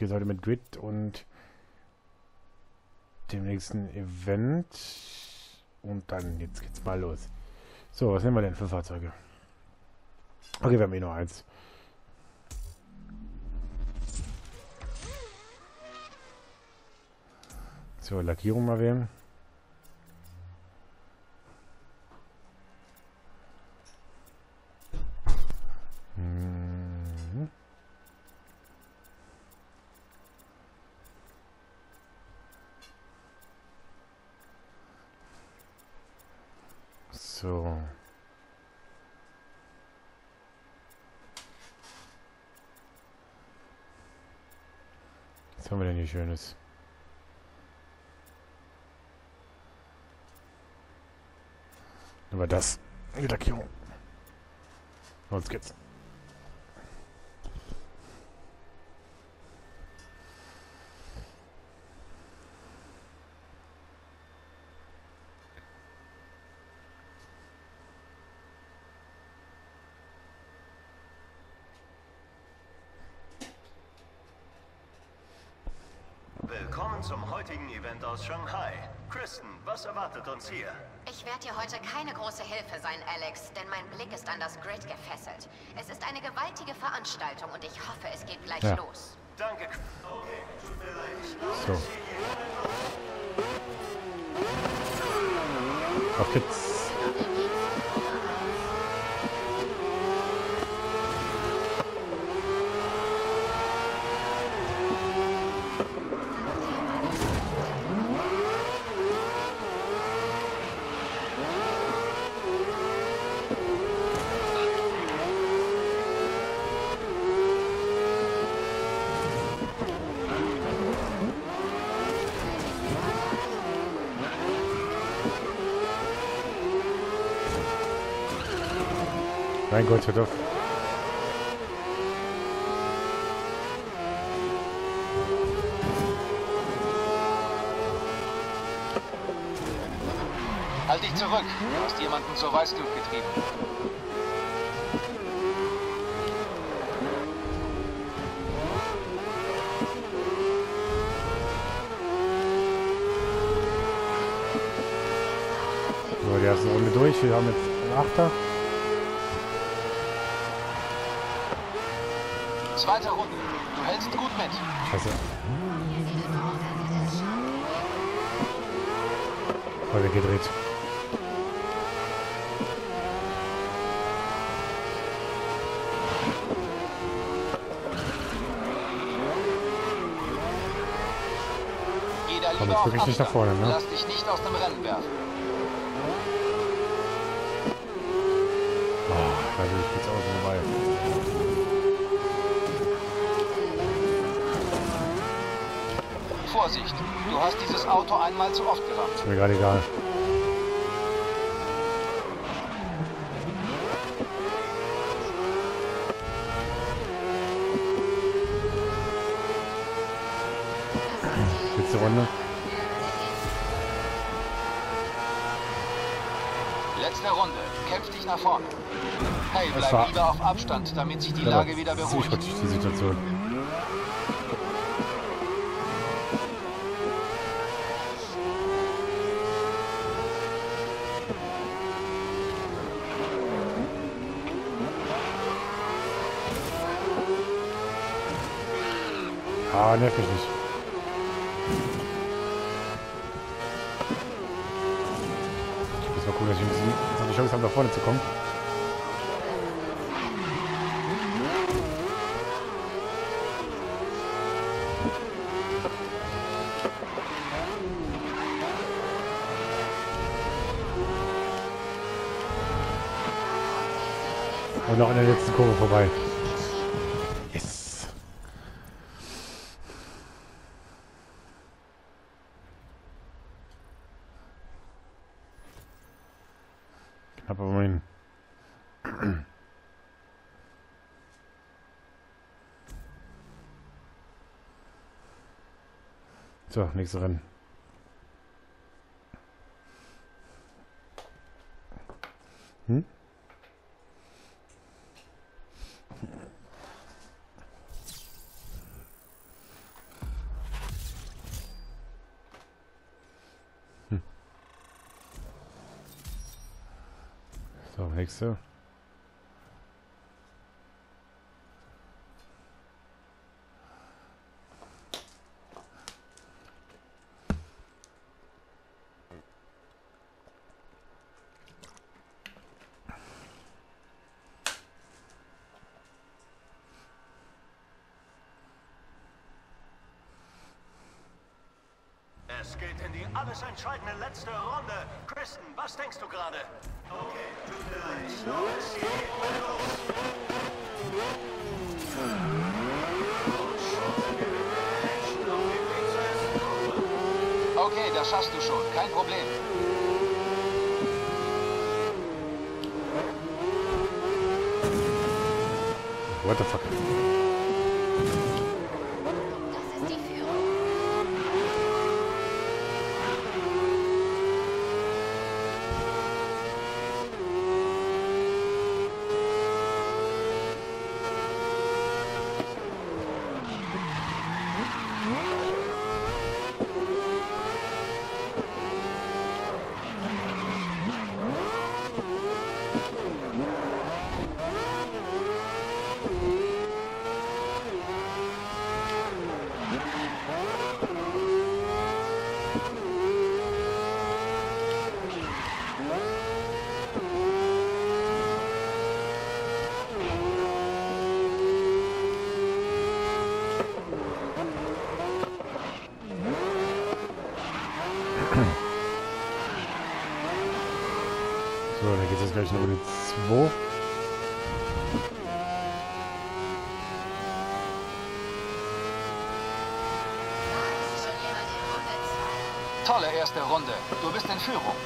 geht's heute mit Grid und dem nächsten Event. Und dann, jetzt geht's mal los. So, was nehmen wir denn für Fahrzeuge? Okay, wir haben eh noch eins. So, Lackierung mal wählen. So. Was haben wir denn hier Schönes? Aber das. Die Lackierung. Los geht's. Willkommen zum heutigen Event aus Shanghai. Kristen, was erwartet uns hier? Ich werde dir heute keine große Hilfe sein, Alex, denn mein Blick ist an das Grid gefesselt. Es ist eine gewaltige Veranstaltung und ich hoffe, es geht gleich Ja. los. Danke. Okay, tut mir leid. So. Auf geht's. Mein Gott, hör doch. Halt dich zurück. Du hast jemanden zur Weißglut getrieben. So, die erste Runde durch. Wir haben jetzt einen Achter. Zweite Runde. Gut mit. Scheiße. Weggedreht. Geh da Komm lieber jetzt auf wirklich nicht nach vorne, ne? Lass dich nicht aus dem Rennen werfen. Oh, dadurch geht's außen vorbei. Vorsicht. Du hast dieses Auto einmal zu oft gerammt. Ist mir gerade egal. Letzte Runde. Letzte Runde. Kämpf dich nach vorne. Hey, bleib lieber auf Abstand, damit sich die Lage wieder ziemlich beruhigt. rutschig, die Situation. Ah, nervt mich nicht. Ich muss mal gucken, dass ich ein bisschen dass die Chance habe, nach vorne zu kommen. Und noch an der letzten Kurve vorbei. So, nächstes Rennen. Hm? hm. So, nächste. Geht in die alles entscheidende letzte Runde. Kristen, was denkst du gerade? Okay, tut mir leid. Geht. Okay, das hast du schon. Kein Problem. What the fuck? Das ist die Führung. So, dann geht es jetzt gleich in Runde 2. Ist schon jemand in Runde zwei? Tolle erste Runde. Du bist in Führung.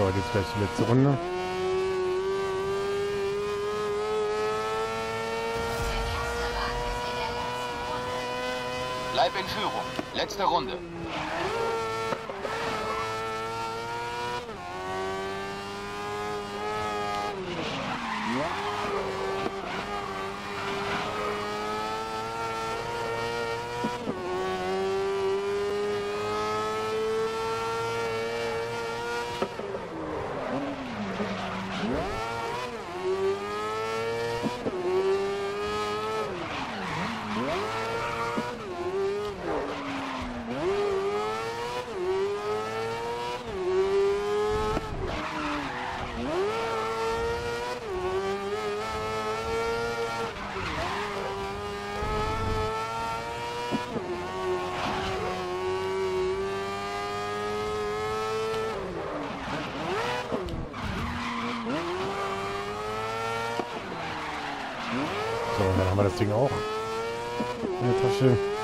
So, jetzt gleich die letzte Runde. Bleib in Führung. Letzte Runde. Wir das Ding auch in der Tasche.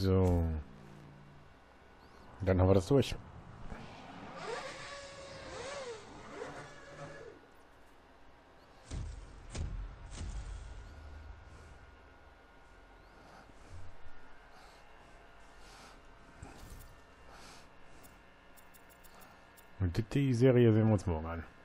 So. Dann haben wir das durch. Und die Serie sehen wir uns morgen an.